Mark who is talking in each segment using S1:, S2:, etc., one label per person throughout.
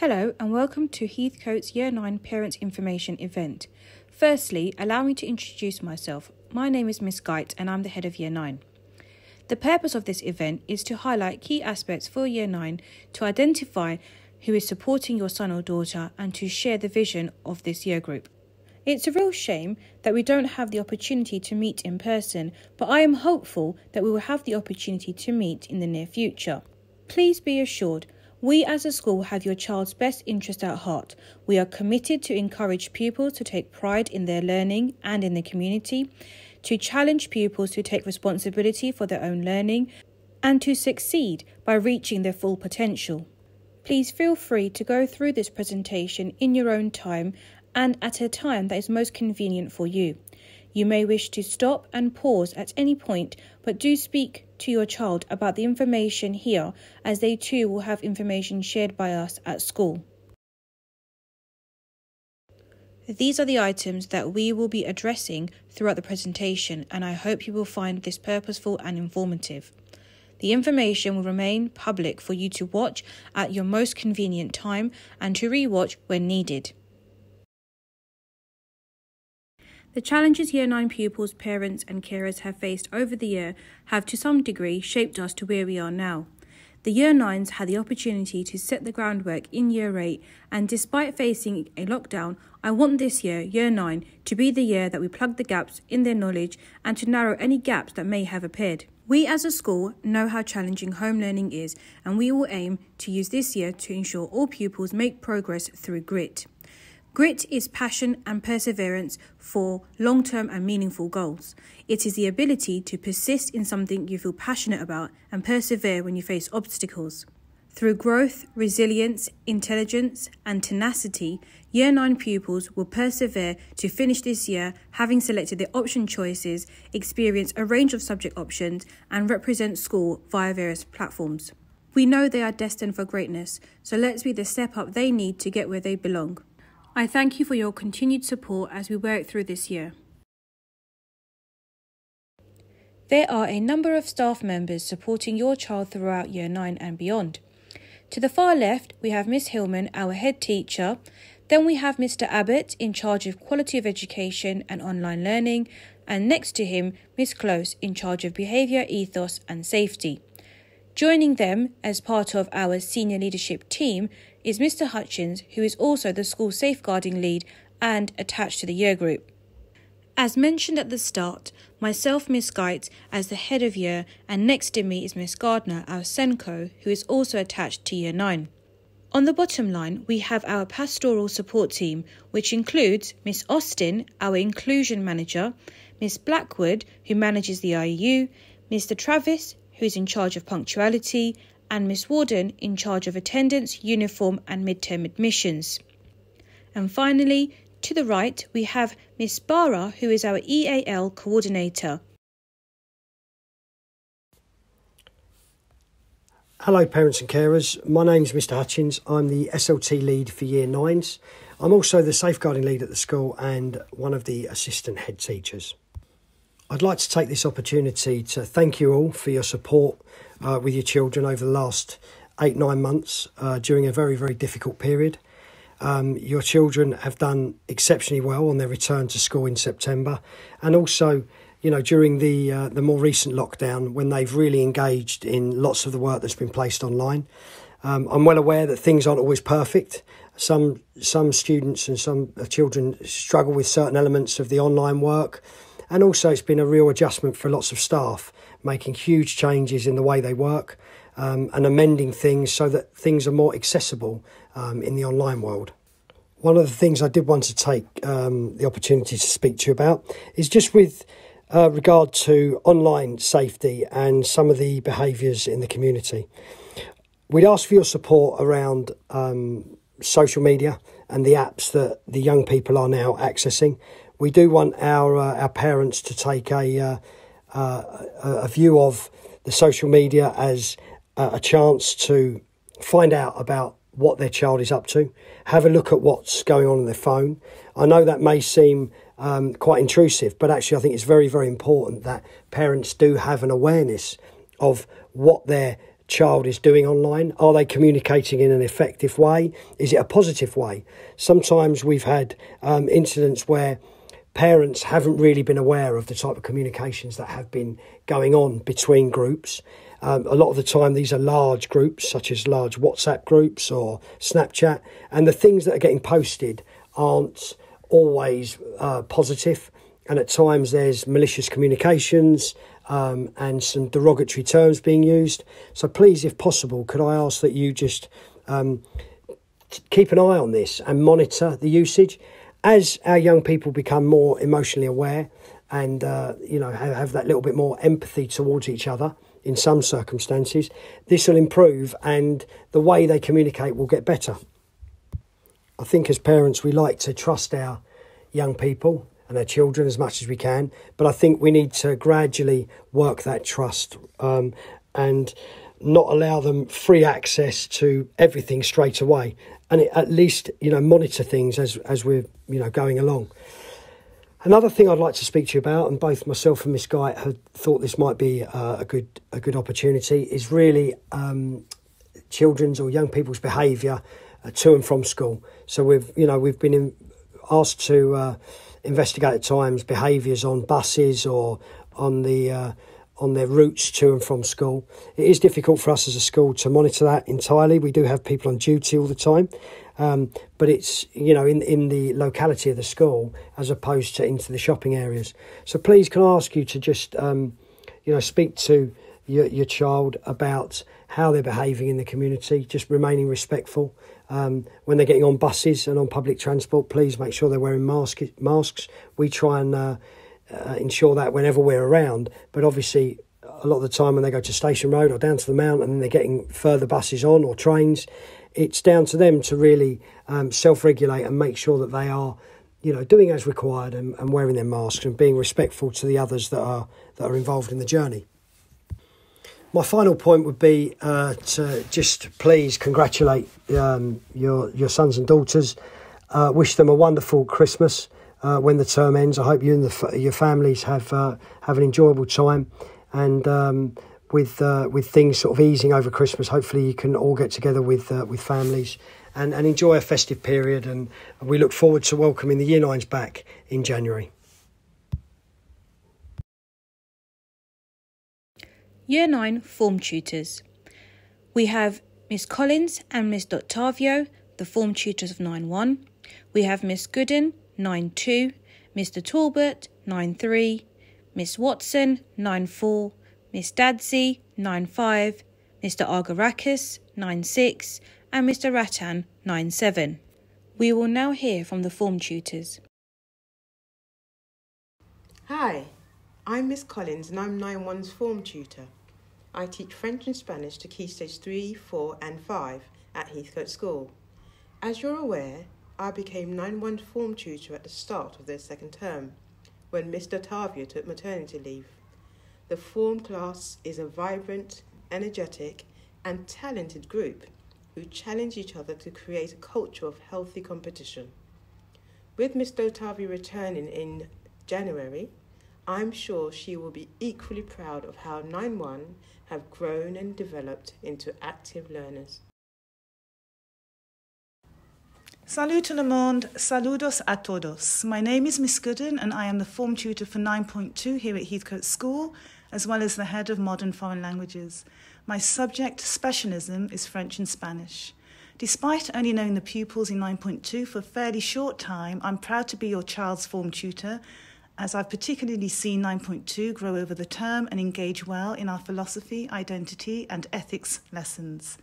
S1: Hello and welcome to Heathcote's Year 9 Parents Information event. Firstly, allow me to introduce myself. My name is Miss Gite and I'm the head of Year 9. The purpose of this event is to highlight key aspects for Year 9 to identify who is supporting your son or daughter and to share the vision of this year group. It's a real shame that we don't have the opportunity to meet in person, but I am hopeful that we will have the opportunity to meet in the near future. Please be assured, we as a school have your child's best interest at heart. We are committed to encourage pupils to take pride in their learning and in the community, to challenge pupils to take responsibility for their own learning, and to succeed by reaching their full potential. Please feel free to go through this presentation in your own time and at a time that is most convenient for you. You may wish to stop and pause at any point, but do speak to your child about the information here, as they too will have information shared by us at school. These are the items that we will be addressing throughout the presentation, and I hope you will find this purposeful and informative. The information will remain public for you to watch at your most convenient time and to rewatch when needed. The challenges Year 9 pupils, parents, and carers have faced over the year have to some degree shaped us to where we are now. The Year 9s had the opportunity to set the groundwork in Year 8, and despite facing a lockdown, I want this year, Year 9, to be the year that we plug the gaps in their knowledge and to narrow any gaps that may have appeared. We as a school know how challenging home learning is, and we will aim to use this year to ensure all pupils make progress through grit. Grit is passion and perseverance for long term and meaningful goals. It is the ability to persist in something you feel passionate about and persevere when you face obstacles. Through growth, resilience, intelligence, and tenacity, Year 9 pupils will persevere to finish this year having selected their option choices, experience a range of subject options, and represent school via various platforms. We know they are destined for greatness, so let's be the step up they need to get where they belong. I thank you for your continued support as we work through this year. There are a number of staff members supporting your child throughout Year 9 and beyond. To the far left, we have Miss Hillman, our head teacher. Then we have Mr. Abbott, in charge of quality of education and online learning. And next to him, Miss Close, in charge of behaviour, ethos, and safety. Joining them as part of our senior leadership team is Mr. Hutchins, who is also the school safeguarding lead and attached to the year group. As mentioned at the start, myself, Miss Geitz, as the head of year, and next to me is Miss Gardner, our SENCo, who is also attached to year 9. On the bottom line, we have our pastoral support team, which includes Miss Austin, our inclusion manager, Miss Blackwood, who manages the IEU, Mr. Travis, who is in charge of punctuality, and Miss Warden in charge of attendance, uniform, and midterm admissions. And finally, to the right, we have Miss Barra, who is our EAL coordinator.
S2: Hello, parents and carers. My name is Mr. Hutchins. I'm the SLT lead for Year 9s. I'm also the safeguarding lead at the school and one of the assistant head teachers. I'd like to take this opportunity to thank you all for your support uh, with your children over the last eight, nine months uh, during a very, very difficult period. Um, your children have done exceptionally well on their return to school in September, and also, you know, during the uh, the more recent lockdown when they've really engaged in lots of the work that's been placed online. Um, I'm well aware that things aren't always perfect. Some some students and some uh, children struggle with certain elements of the online work, and also it's been a real adjustment for lots of staff making huge changes in the way they work um, and amending things so that things are more accessible um, in the online world. One of the things I did want to take um, the opportunity to speak to you about is just with uh, regard to online safety and some of the behaviours in the community. We'd ask for your support around um, social media and the apps that the young people are now accessing. We do want our uh, our parents to take a uh, uh, a view of the social media as a chance to find out about what their child is up to, have a look at what's going on on their phone. I know that may seem um, quite intrusive, but actually, I think it's very, very important that parents do have an awareness of what their child is doing online. Are they communicating in an effective way? Is it a positive way? Sometimes we've had um, incidents where parents haven't really been aware of the type of communications that have been going on between groups. Um, a lot of the time, these are large groups, such as large WhatsApp groups or Snapchat, and the things that are getting posted aren't always uh, positive, and at times there's malicious communications um, and some derogatory terms being used. So please, if possible, could I ask that you just um, keep an eye on this and monitor the usage as our young people become more emotionally aware and uh, you know have, have that little bit more empathy towards each other in some circumstances, this will improve and the way they communicate will get better. I think as parents, we like to trust our young people and our children as much as we can, but I think we need to gradually work that trust um, and not allow them free access to everything straight away, and at least you know monitor things as as we're you know going along. Another thing I'd like to speak to you about, and both myself and Miss Guy had thought this might be uh, a good a good opportunity, is really um, children's or young people's behaviour uh, to and from school. So we've you know we've been in, asked to uh, investigate at times behaviours on buses or on the uh, on their routes to and from school. It is difficult for us as a school to monitor that entirely. We do have people on duty all the time, um, but it's you know in in the locality of the school as opposed to into the shopping areas. So please, can I ask you to just um, you know speak to your your child about how they're behaving in the community, just remaining respectful. Um, when they're getting on buses and on public transport, please make sure they're wearing mask, masks. We try and uh, uh, ensure that whenever we're around, but obviously a lot of the time when they go to Station Road or down to the Mount and they're getting further buses on or trains, it's down to them to really um, self-regulate and make sure that they are, you know, doing as required and, and wearing their masks and being respectful to the others that are that are involved in the journey. My final point would be uh, to just please congratulate um, your your sons and daughters. Uh, wish them a wonderful Christmas uh, when the term ends. I hope you and the, your families have uh, have an enjoyable time, and um, with uh, with things sort of easing over Christmas, hopefully you can all get together with uh, with families and, and enjoy a festive period. And we look forward to welcoming the Year Nines back in January.
S1: Year 9 Form Tutors. We have Miss Collins and Miss Dottavio, the form tutors of 9 1. We have Miss Gooden, 9 2, Mr. Talbot, 9 3, Miss Watson, 9 4, Miss Dadsey, 9 5, Mr. Argarakis, 9 6, and Mr. Ratan, 9 7. We will now hear from the form tutors.
S3: Hi, I'm Miss Collins and I'm 9 1's form tutor. I teach French and Spanish to Key Stage 3, 4, and 5 at Heathcote School. As you're aware, I became 9 1 form tutor at the start of their second term, when Mr. Tavia took maternity leave. The form class is a vibrant, energetic, and talented group who challenge each other to create a culture of healthy competition. With Mr. Otavi returning in January, I'm sure she will be equally proud of how 9 1 have grown and developed into active learners.
S4: Salut le monde, saludos a todos. My name is Miss Gooden and I am the form tutor for 9.2 here at Heathcote School, as well as the head of modern foreign languages. My subject specialism is French and Spanish. Despite only knowing the pupils in 9.2 for a fairly short time, I'm proud to be your child's form tutor as I've particularly seen 9.2 grow over the term and engage well in our philosophy, identity, and ethics lessons.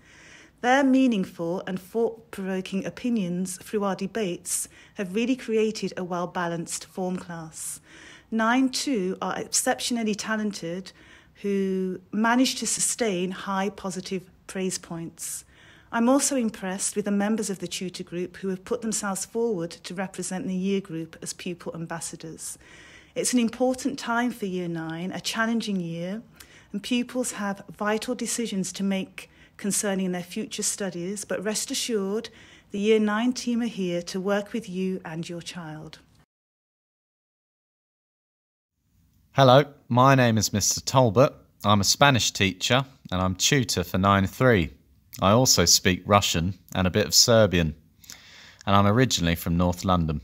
S4: Their meaningful and thought provoking opinions through our debates have really created a well balanced form class. 9 2 are exceptionally talented who manage to sustain high positive praise points. I'm also impressed with the members of the tutor group who have put themselves forward to represent the year group as pupil ambassadors. It's an important time for Year 9, a challenging year, and pupils have vital decisions to make concerning their future studies, but rest assured, the Year 9 team are here to work with you and your child.
S5: Hello, my name is Mr. Talbot. I'm a Spanish teacher and I'm tutor for 9 3. I also speak Russian and a bit of Serbian, and I'm originally from North London.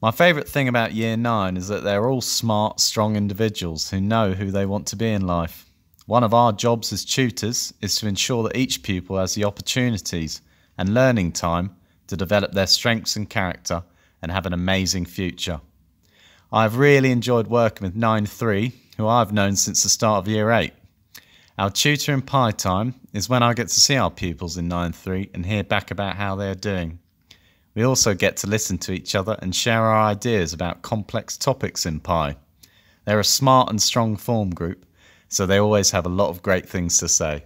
S5: My favourite thing about Year 9 is that they're all smart, strong individuals who know who they want to be in life. One of our jobs as tutors is to ensure that each pupil has the opportunities and learning time to develop their strengths and character and have an amazing future. I've really enjoyed working with 9 3, who I've known since the start of Year 8. Our tutor in PIE time is when I get to see our pupils in 9 3 and hear back about how they are doing. We also get to listen to each other and share our ideas about complex topics in PIE. They're a smart and strong form group, so they always have a lot of great things to say.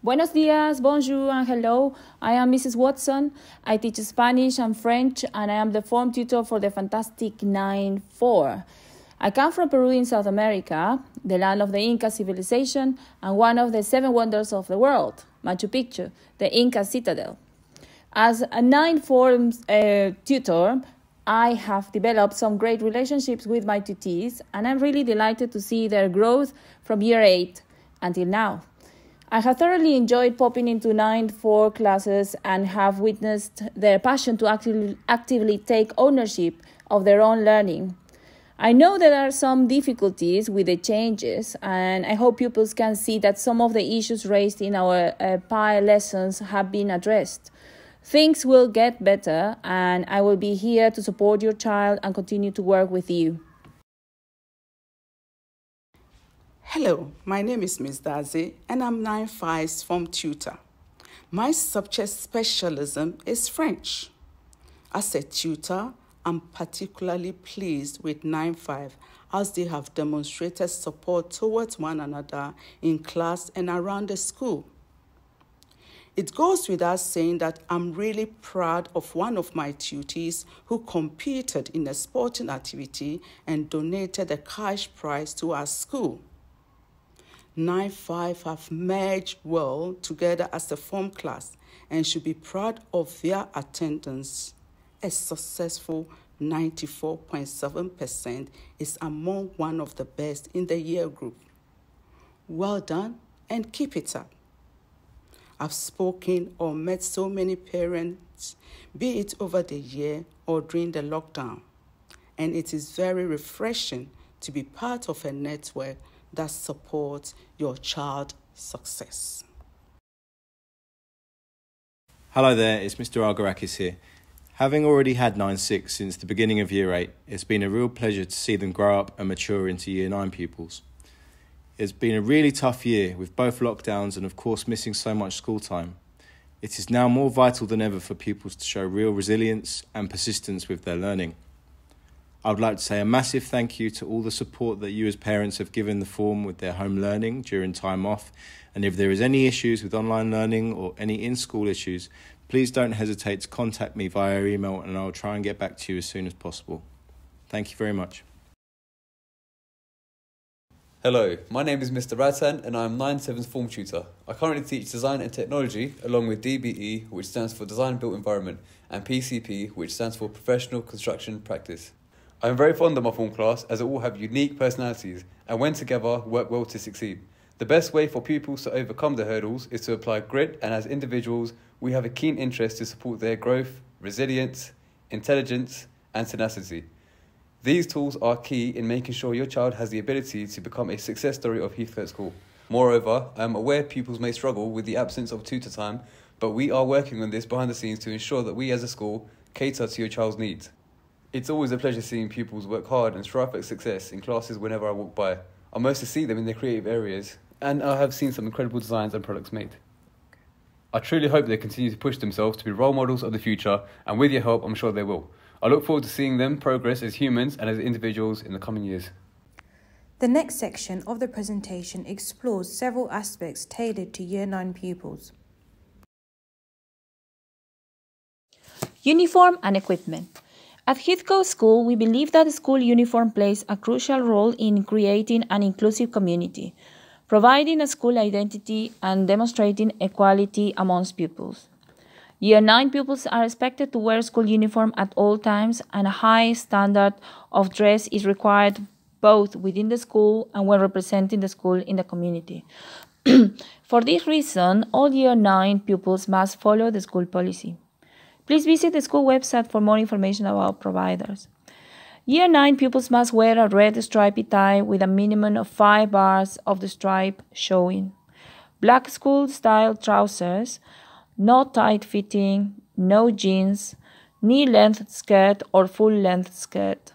S6: Buenos dias, bonjour, and hello. I am Mrs. Watson. I teach Spanish and French, and I am the form tutor for the fantastic 9 4. I come from Peru in South America, the land of the Inca civilization and one of the seven wonders of the world, Machu Picchu, the Inca citadel. As a nine form uh, tutor, I have developed some great relationships with my tutees, and I'm really delighted to see their growth from year 8 until now. I have thoroughly enjoyed popping into 9 4 classes and have witnessed their passion to actively, actively take ownership of their own learning. I know there are some difficulties with the changes, and I hope pupils can see that some of the issues raised in our uh, PIE lessons have been addressed. Things will get better, and I will be here to support your child and continue to work with you.
S7: Hello, my name is Ms. Dazi, and I'm 9-5's form tutor. My subject specialism is French. As a tutor, I'm particularly pleased with 9-5 as they have demonstrated support towards one another in class and around the school. It goes without saying that I'm really proud of one of my tutees who competed in a sporting activity and donated a cash prize to our school. 9-5 have merged well together as a form class and should be proud of their attendance a successful 94.7% is among one of the best in the year group. Well done and keep it up. I've spoken or met so many parents, be it over the year or during the lockdown, and it is very refreshing to be part of a network that supports your child's success.
S8: Hello there, it's Mr. Argarakis here. Having already had 9-6 since the beginning of Year 8, it's been a real pleasure to see them grow up and mature into Year 9 pupils. It's been a really tough year with both lockdowns and, of course, missing so much school time. It is now more vital than ever for pupils to show real resilience and persistence with their learning. I would like to say a massive thank you to all the support that you as parents have given the form with their home learning during time off. And if there is any issues with online learning or any in-school issues, please don't hesitate to contact me via email and I'll try and get back to you as soon as possible. Thank you very much.
S9: Hello, my name is Mr. Ratan and I am 9-7's form tutor. I currently teach design and technology along with DBE, which stands for Design Built Environment, and PCP, which stands for Professional Construction Practice. I am very fond of my form class as it all have unique personalities and when together work well to succeed. The best way for pupils to overcome the hurdles is to apply grit and as individuals we have a keen interest to support their growth, resilience, intelligence, and tenacity. These tools are key in making sure your child has the ability to become a success story of Heathcote School. Moreover, I am aware pupils may struggle with the absence of tutor time, but we are working on this behind the scenes to ensure that we as a school cater to your child's needs. It's always a pleasure seeing pupils work hard and strive for success in classes whenever I walk by. I mostly see them in their creative areas, and I have seen some incredible designs and products made. I truly hope they continue to push themselves to be role models of the future, and with your help, I'm sure they will. I look forward to seeing them progress as humans and as individuals in the coming years.
S1: The next section of the presentation explores several aspects tailored to Year 9 pupils.
S6: Uniform and equipment. At Heathcote School, we believe that the school uniform plays a crucial role in creating an inclusive community providing a school identity and demonstrating equality amongst pupils. Year 9 pupils are expected to wear school uniform at all times and a high standard of dress is required both within the school and when representing the school in the community. For this reason, all year 9 pupils must follow the school policy. Please visit the school website for more information about providers. Year 9 pupils must wear a red striped tie with a minimum of 5 bars of the stripe showing. Black school style trousers, no tight fitting, no jeans, knee length skirt or full length skirt.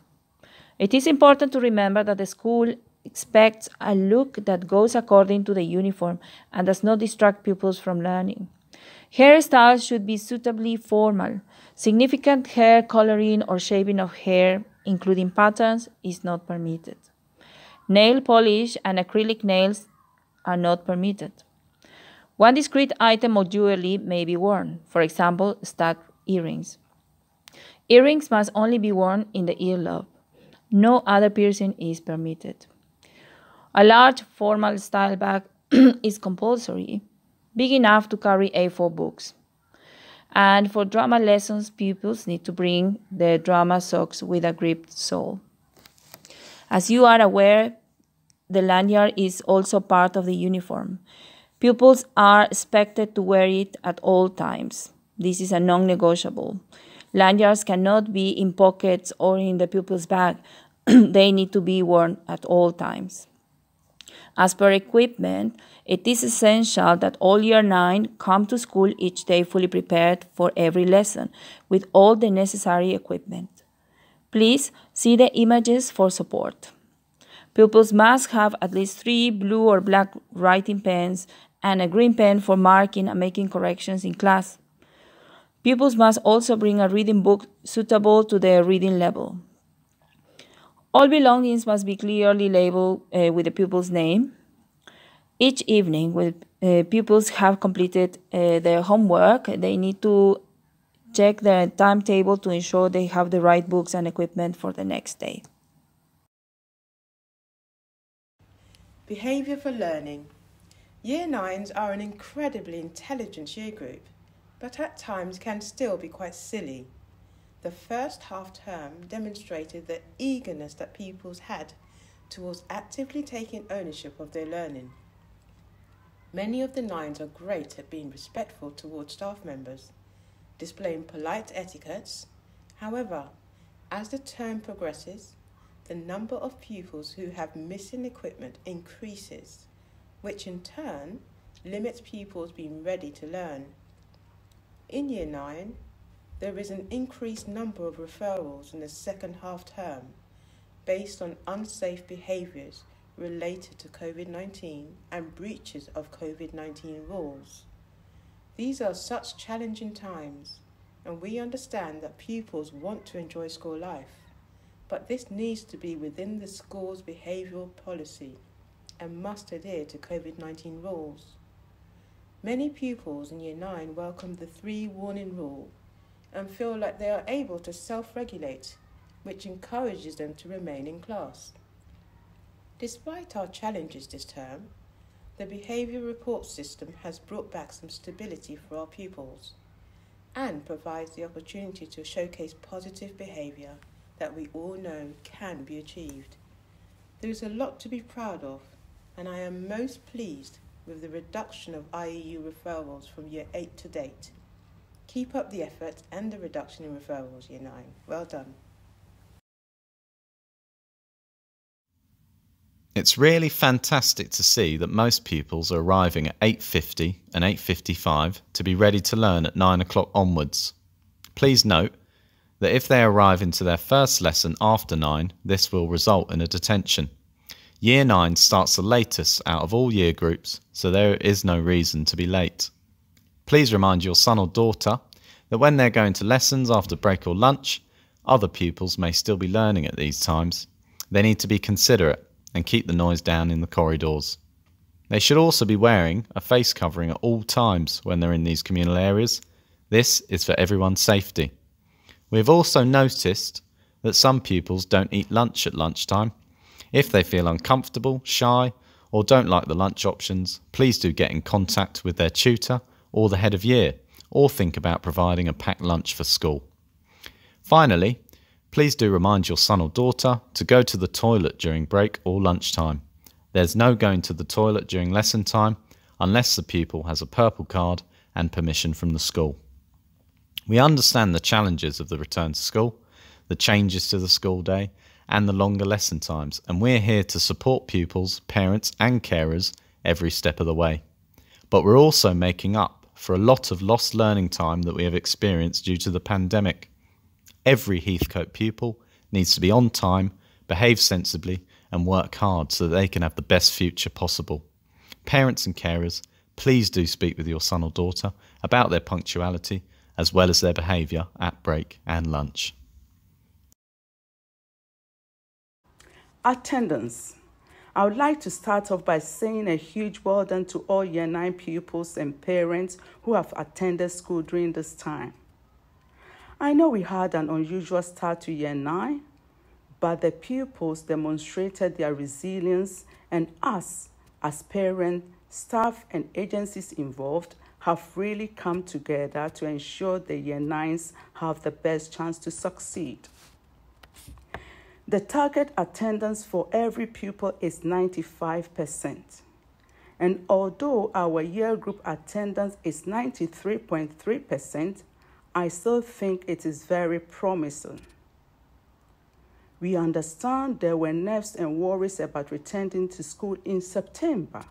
S6: It is important to remember that the school expects a look that goes according to the uniform and does not distract pupils from learning. Hairstyles should be suitably formal. Significant hair coloring or shaving of hair, including patterns, is not permitted. Nail polish and acrylic nails are not permitted. One discrete item of jewelry may be worn, for example, stuck earrings. Earrings must only be worn in the earlobe. No other piercing is permitted. A large formal style bag is compulsory, big enough to carry A4 books. And for drama lessons, pupils need to bring their drama socks with a gripped sole. As you are aware, the lanyard is also part of the uniform. Pupils are expected to wear it at all times. This is a non negotiable. Lanyards cannot be in pockets or in the pupil's bag. they need to be worn at all times. As per equipment, it is essential that all year 9 come to school each day fully prepared for every lesson with all the necessary equipment. Please see the images for support. Pupils must have at least three blue or black writing pens and a green pen for marking and making corrections in class. Pupils must also bring a reading book suitable to their reading level. All belongings must be clearly labeled uh, with the pupil's name. Each evening, when uh, pupils have completed uh, their homework, they need to check their timetable to ensure they have the right books and equipment for the next day.
S3: Behaviour for learning. Year 9s are an incredibly intelligent year group, but at times can still be quite silly. The first half term demonstrated the eagerness that pupils had towards actively taking ownership of their learning. Many of the nines are great at being respectful towards staff members, displaying polite etiquettes. However, as the term progresses, the number of pupils who have missing equipment increases, which in turn limits pupils being ready to learn. In Year 9, there is an increased number of referrals in the second half term based on unsafe behaviours related to COVID 19 and breaches of COVID 19 rules. These are such challenging times, and we understand that pupils want to enjoy school life, but this needs to be within the school's behavioural policy and must adhere to COVID 19 rules. Many pupils in Year 9 welcome the three warning rule and feel like they are able to self regulate, which encourages them to remain in class. Despite our challenges this term, the behaviour report system has brought back some stability for our pupils and provides the opportunity to showcase positive behaviour that we all know can be achieved. There is a lot to be proud of, and I am most pleased with the reduction of IEU referrals from year 8 to date. Keep up the effort and the reduction in referrals, year 9. Well done.
S5: It's really fantastic to see that most pupils are arriving at 8.50 and 8.55 to be ready to learn at 9 o'clock onwards. Please note that if they arrive into their first lesson after 9, this will result in a detention. Year 9 starts the latest out of all year groups, so there is no reason to be late. Please remind your son or daughter that when they're going to lessons after break or lunch, other pupils may still be learning at these times. They need to be considerate and keep the noise down in the corridors. They should also be wearing a face covering at all times when they're in these communal areas. This is for everyone's safety. We have also noticed that some pupils don't eat lunch at lunchtime. If they feel uncomfortable, shy, or don't like the lunch options, please do get in contact with their tutor or the head of year, or think about providing a packed lunch for school. Finally, Please do remind your son or daughter to go to the toilet during break or lunchtime. There's no going to the toilet during lesson time unless the pupil has a purple card and permission from the school. We understand the challenges of the return to school, the changes to the school day, and the longer lesson times, and we're here to support pupils, parents, and carers every step of the way. But we're also making up for a lot of lost learning time that we have experienced due to the pandemic. Every Heathcote pupil needs to be on time, behave sensibly, and work hard so that they can have the best future possible. Parents and carers, please do speak with your son or daughter about their punctuality as well as their behaviour at break and lunch.
S7: Attendance. I would like to start off by saying a huge well done to all Year 9 pupils and parents who have attended school during this time. I know we had an unusual start to Year 9, but the pupils demonstrated their resilience, and us, as parents, staff, and agencies involved, have really come together to ensure the Year 9s have the best chance to succeed. The target attendance for every pupil is 95%. And although our year group attendance is 93.3%, I still think it is very promising. We understand there were nerves and worries about returning to school in September.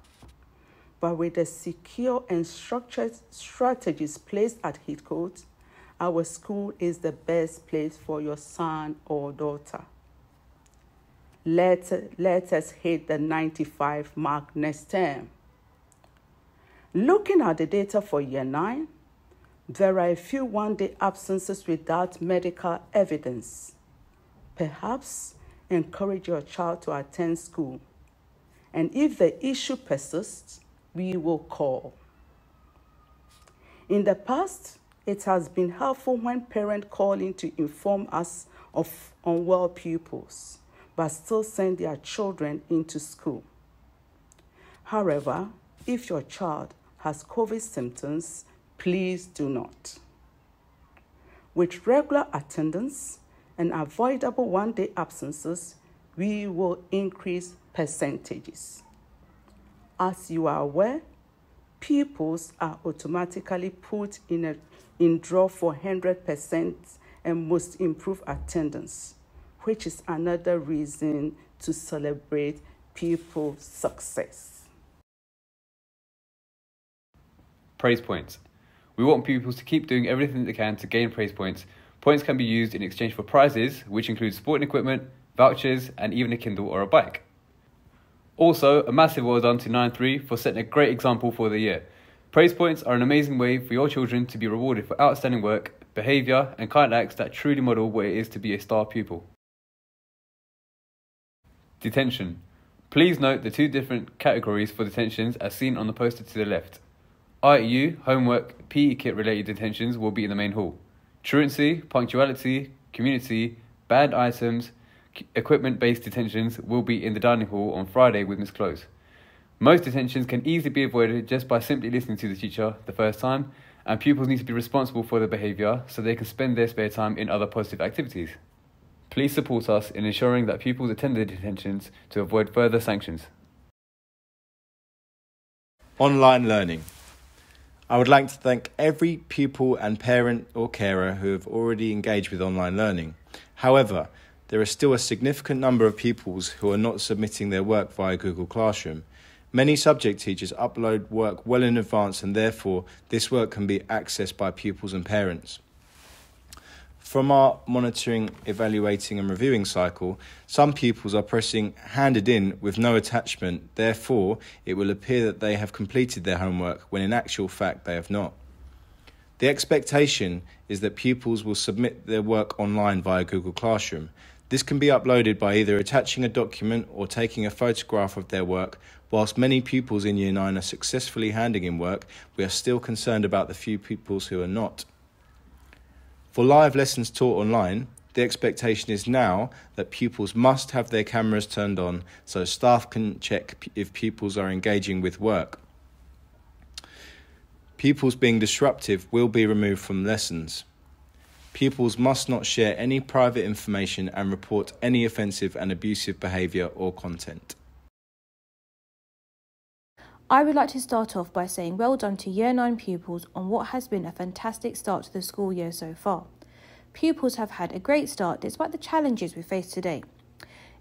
S7: But with the secure and structured strategies placed at Heathcote, our school is the best place for your son or daughter let, let us hit the 95 mark next term. Looking at the data for year 9, there are a few one day absences without medical evidence. Perhaps encourage your child to attend school. And if the issue persists, we will call. In the past, it has been helpful when parents call in to inform us of unwell pupils but still send their children into school. However, if your child has COVID symptoms, please do not. With regular attendance and avoidable one day absences, we will increase percentages. As you are aware, pupils are automatically put in a in draw for 100% and must improve attendance which is another reason to celebrate people's success.
S9: Praise points. We want pupils to keep doing everything they can to gain praise points. Points can be used in exchange for prizes, which include sporting equipment, vouchers, and even a Kindle or a bike. Also, a massive well done to 9-3 for setting a great example for the year. Praise points are an amazing way for your children to be rewarded for outstanding work, behaviour, and kind acts that truly model what it is to be a star pupil. Detention. Please note the two different categories for detentions as seen on the poster to the left. IEU, homework, PE kit related detentions will be in the main hall. Truancy, punctuality, community, banned items, equipment based detentions will be in the dining hall on Friday with Miss Close. Most detentions can easily be avoided just by simply listening to the teacher the first time, and pupils need to be responsible for their behaviour so they can spend their spare time in other positive activities. Please support us in ensuring that pupils attend the detentions to avoid further sanctions.
S8: Online learning. I would like to thank every pupil and parent or carer who have already engaged with online learning. However, there are still a significant number of pupils who are not submitting their work via Google Classroom. Many subject teachers upload work well in advance, and therefore, this work can be accessed by pupils and parents. From our monitoring, evaluating, and reviewing cycle, some pupils are pressing handed in with no attachment, therefore, it will appear that they have completed their homework when in actual fact they have not. The expectation is that pupils will submit their work online via Google Classroom. This can be uploaded by either attaching a document or taking a photograph of their work. Whilst many pupils in Year 9 are successfully handing in work, we are still concerned about the few pupils who are not. For live lessons taught online, the expectation is now that pupils must have their cameras turned on so staff can check if pupils are engaging with work. Pupils being disruptive will be removed from lessons. Pupils must not share any private information and report any offensive and abusive behaviour or content.
S1: I would like to start off by saying well done to Year 9 pupils on what has been a fantastic start to the school year so far. Pupils have had a great start despite the challenges we face today.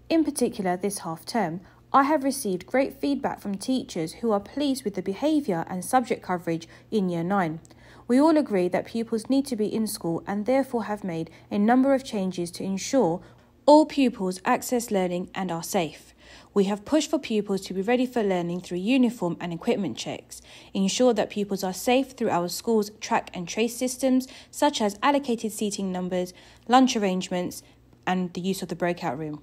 S1: In particular, this half term, I have received great feedback from teachers who are pleased with the behaviour and subject coverage in Year 9. We all agree that pupils need to be in school and therefore have made a number of changes to ensure all pupils access learning and are safe. We have pushed for pupils to be ready for learning through uniform and equipment checks, ensure that pupils are safe through our school's track and trace systems, such as allocated seating numbers, lunch arrangements, and the use of the breakout room.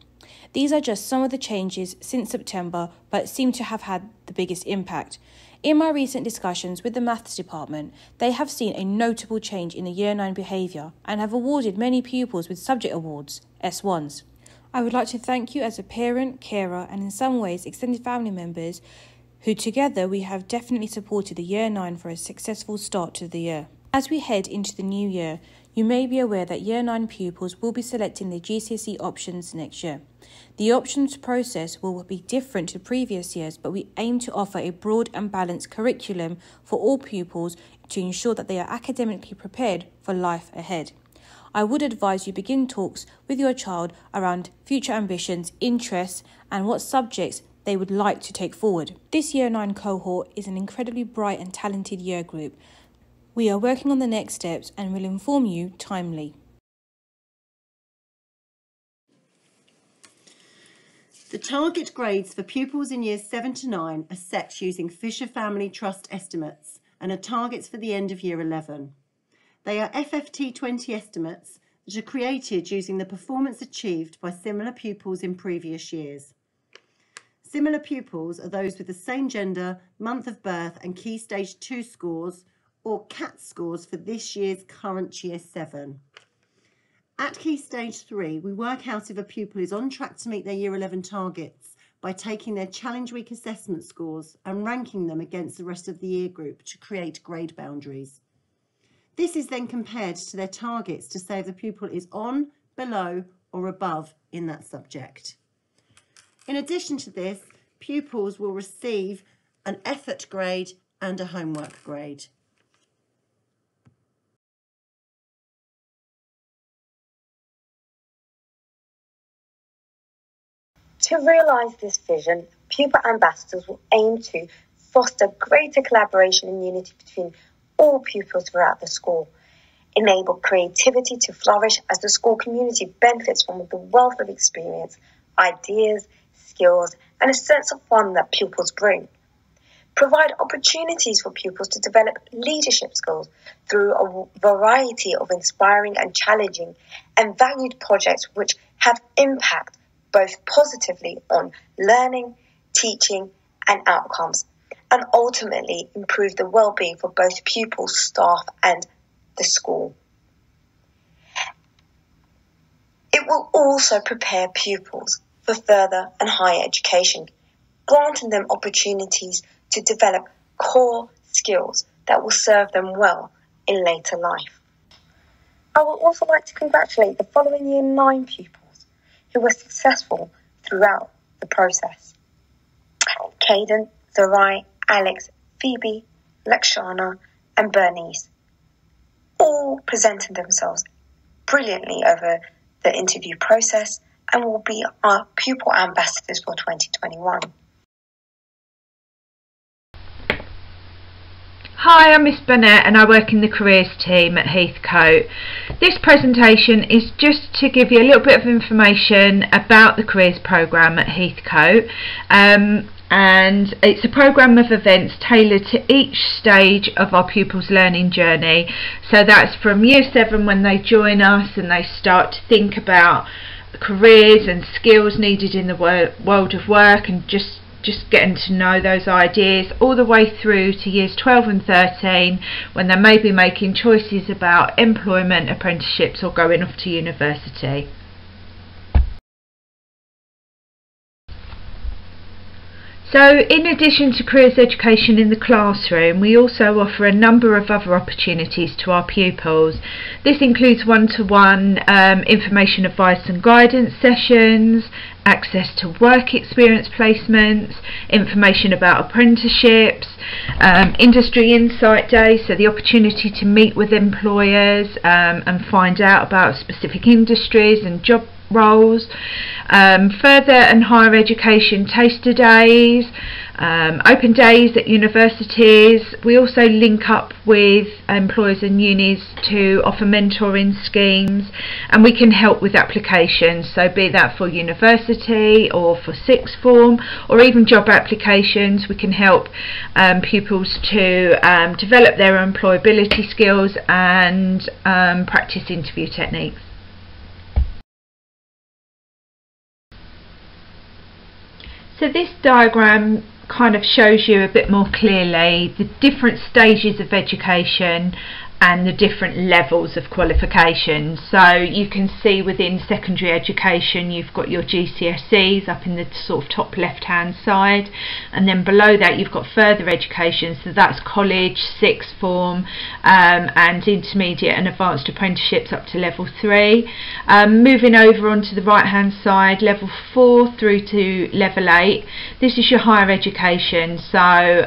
S1: These are just some of the changes since September, but seem to have had the biggest impact. In my recent discussions with the maths department, they have seen a notable change in the Year 9 behaviour and have awarded many pupils with subject awards, S1s. I would like to thank you as a parent, carer, and in some ways extended family members who together we have definitely supported the Year 9 for a successful start to the year. As we head into the new year, you may be aware that Year 9 pupils will be selecting their GCSE options next year. The options process will be different to previous years, but we aim to offer a broad and balanced curriculum for all pupils to ensure that they are academically prepared for life ahead. I would advise you begin talks with your child around future ambitions, interests, and what subjects they would like to take forward. This Year 9 cohort is an incredibly bright and talented year group. We are working on the next steps and will inform you timely.
S10: The target grades for pupils in years 7 to 9 are set using Fisher Family Trust estimates and are targets for the end of year 11. They are FFT 20 estimates that are created using the performance achieved by similar pupils in previous years. Similar pupils are those with the same gender, month of birth and key stage 2 scores or CAT scores for this year's current year 7. At Key Stage 3, we work out if a pupil is on track to meet their Year 11 targets by taking their Challenge Week assessment scores and ranking them against the rest of the year group to create grade boundaries. This is then compared to their targets to say if the pupil is on, below or above in that subject. In addition to this, pupils will receive an effort grade and a homework grade.
S11: To realise this vision, pupil ambassadors will aim to foster greater collaboration and unity between all pupils throughout the school, enable creativity to flourish as the school community benefits from the wealth of experience, ideas, skills, and a sense of fun that pupils bring. Provide opportunities for pupils to develop leadership skills through a variety of inspiring and challenging and valued projects which have impact both positively on learning, teaching, and outcomes, and ultimately improve the well-being for both pupils, staff, and the school. It will also prepare pupils for further and higher education, granting them opportunities to develop core skills that will serve them well in later life. I would also like to congratulate the following Year 9 pupils who were successful throughout the process. Caden, Zarai, Alex, Phoebe, Lakshana, and Bernice all presented themselves brilliantly over the interview process and will be our pupil ambassadors for 2021.
S12: Hi, I'm Miss Burnett and I work in the careers team at Heathcote. This presentation is just to give you a little bit of information about the careers programme at Heathcote um, and it's a programme of events tailored to each stage of our pupils' learning journey. So that's from year 7 when they join us and they start to think about careers and skills needed in the world of work and just just getting to know those ideas all the way through to years 12 and 13 when they may be making choices about employment, apprenticeships or going off to university. So, in addition to careers education in the classroom, we also offer a number of other opportunities to our pupils. This includes one to one information, advice, and guidance sessions, access to work experience placements, information about apprenticeships, um, industry insight days, so the opportunity to meet with employers um, and find out about specific industries and job roles, um, further and higher education taster days, um, open days at universities. We also link up with employers and unis to offer mentoring schemes and we can help with applications, so be that for university or for sixth form or even job applications. We can help um, pupils to um, develop their employability skills and um, practice interview techniques. So this diagram kind of shows you a bit more clearly the different stages of education and the different levels of qualifications. So you can see within secondary education you've got your GCSEs up in the sort of top left hand side and then below that you've got further education so that's college, sixth form um, and intermediate and advanced apprenticeships up to level 3. Um, moving over onto the right hand side level 4 through to level 8 this is your higher education so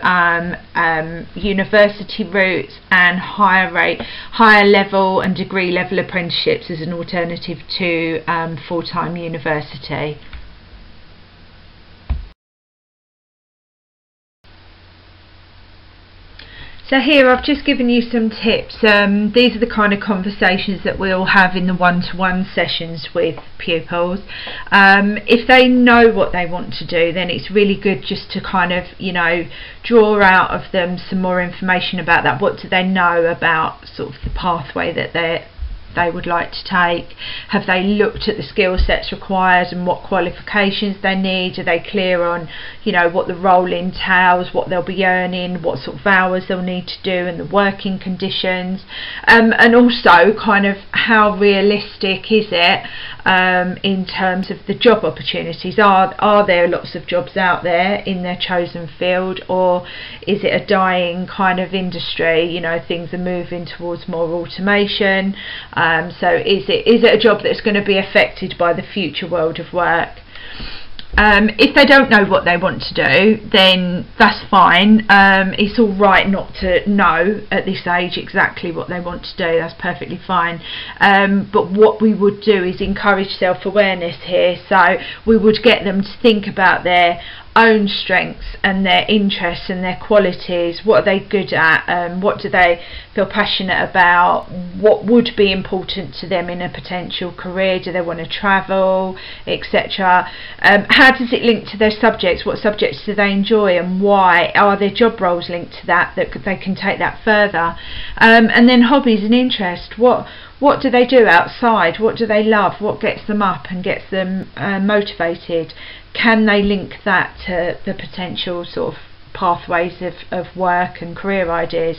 S12: um, um university routes and higher higher level and degree level apprenticeships as an alternative to um, full-time university. So here I've just given you some tips. Um, these are the kind of conversations that we'll have in the one-to-one -one sessions with pupils. Um, if they know what they want to do then it's really good just to kind of you know draw out of them some more information about that. What do they know about sort of the pathway that they're they would like to take? Have they looked at the skill sets required and what qualifications they need? Are they clear on, you know, what the role entails, what they'll be earning, what sort of hours they'll need to do and the working conditions? Um, and also kind of how realistic is it um, in terms of the job opportunities? Are, are there lots of jobs out there in their chosen field or is it a dying kind of industry? You know, things are moving towards more automation. Um, so is it is it a job that's going to be affected by the future world of work? Um, if they don't know what they want to do, then that's fine. Um, it's all right not to know at this age exactly what they want to do. That's perfectly fine. Um, but what we would do is encourage self-awareness here. So we would get them to think about their own strengths and their interests and their qualities. What are they good at? Um, what do they feel passionate about? What would be important to them in a potential career? Do they want to travel etc um, how does it link to their subjects? What subjects do they enjoy and why? Are their job roles linked to that that they can take that further? Um, and then hobbies and interest what what do they do outside? What do they love? What gets them up and gets them uh, motivated can they link that to the potential sort of pathways of, of work and career ideas?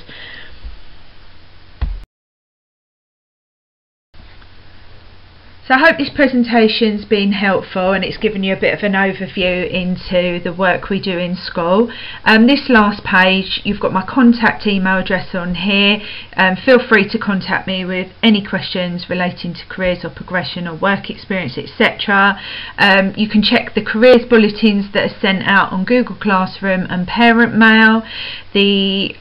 S12: So I hope this presentation's been helpful and it's given you a bit of an overview into the work we do in school. Um, this last page, you've got my contact email address on here. Um, feel free to contact me with any questions relating to careers or progression or work experience, etc. Um, you can check the careers bulletins that are sent out on Google Classroom and Parent Mail. The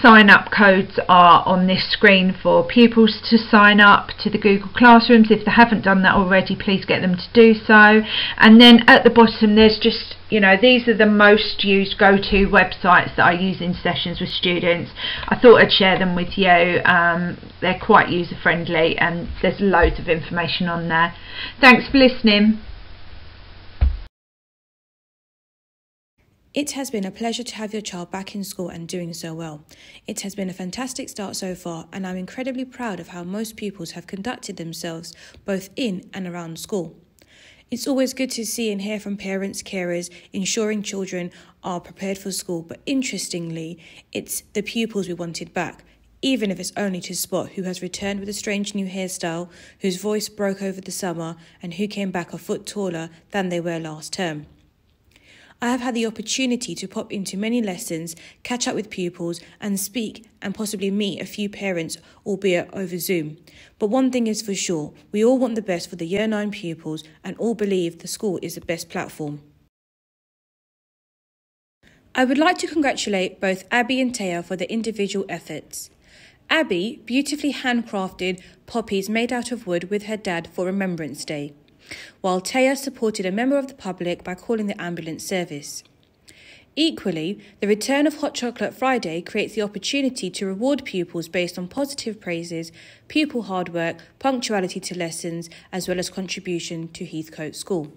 S12: sign up codes are on this screen for pupils to sign up to the Google Classrooms. If they haven't done that already, please get them to do so. And then at the bottom, there's just, you know, these are the most used go-to websites that I use in sessions with students. I thought I'd share them with you. Um, they're quite user-friendly and there's loads of information on there. Thanks for listening.
S1: It has been a pleasure to have your child back in school and doing so well. It has been a fantastic start so far, and I'm incredibly proud of how most pupils have conducted themselves both in and around school. It's always good to see and hear from parents, carers, ensuring children are prepared for school, but interestingly, it's the pupils we wanted back, even if it's only to spot who has returned with a strange new hairstyle, whose voice broke over the summer, and who came back a foot taller than they were last term. I have had the opportunity to pop into many lessons, catch up with pupils, and speak and possibly meet a few parents, albeit over Zoom. But one thing is for sure we all want the best for the Year 9 pupils and all believe the school is the best platform. I would like to congratulate both Abby and Taya for their individual efforts. Abby beautifully handcrafted poppies made out of wood with her dad for Remembrance Day while Taya supported a member of the public by calling the ambulance service. Equally, the return of Hot Chocolate Friday creates the opportunity to reward pupils based on positive praises, pupil hard work, punctuality to lessons, as well as contribution to Heathcote School.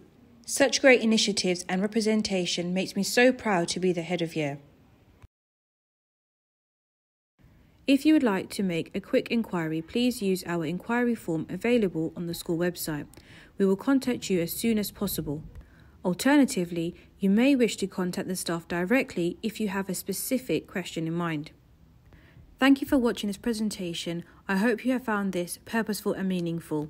S1: Such great initiatives and representation makes me so proud to be the head of year. If you would like to make a quick inquiry, please use our inquiry form available on the school website we will contact you as soon as possible. Alternatively, you may wish to contact the staff directly if you have a specific question in mind. Thank you for watching this presentation. I hope you have found this purposeful and meaningful.